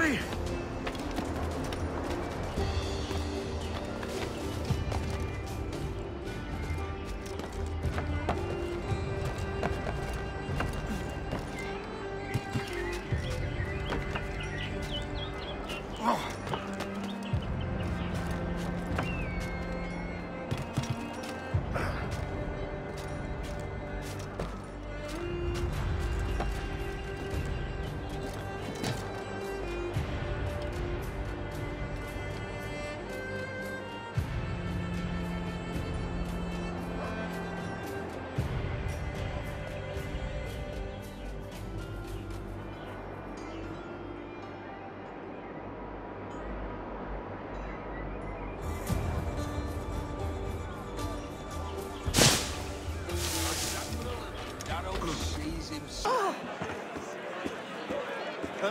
me! Oh. Huh?